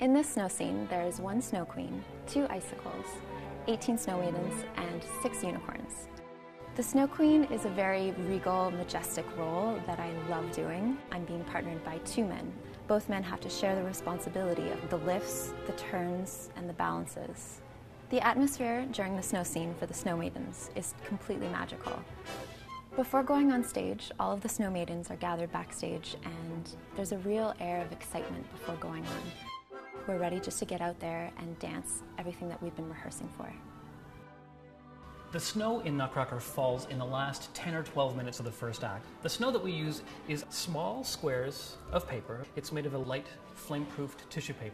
In this snow scene, there is one snow queen, two icicles, 18 snow maidens, and six unicorns. The Snow Queen is a very regal, majestic role that I love doing. I'm being partnered by two men. Both men have to share the responsibility of the lifts, the turns, and the balances. The atmosphere during the snow scene for the Snow Maidens is completely magical. Before going on stage, all of the Snow Maidens are gathered backstage, and there's a real air of excitement before going on. We're ready just to get out there and dance everything that we've been rehearsing for. The snow in Nutcracker falls in the last 10 or 12 minutes of the first act. The snow that we use is small squares of paper. It's made of a light flame-proofed tissue paper.